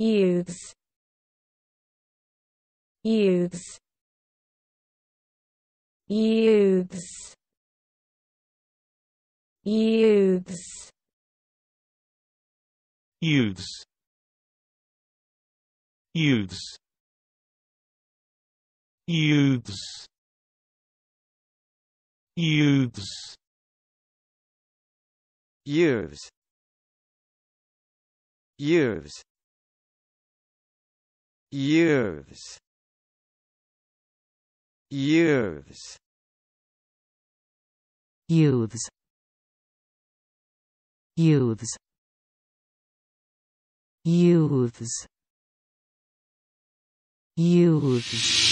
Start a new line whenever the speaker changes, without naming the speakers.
youths youths youths youths
youths youths youths youths
youths youths youths youths
youths youths youths youths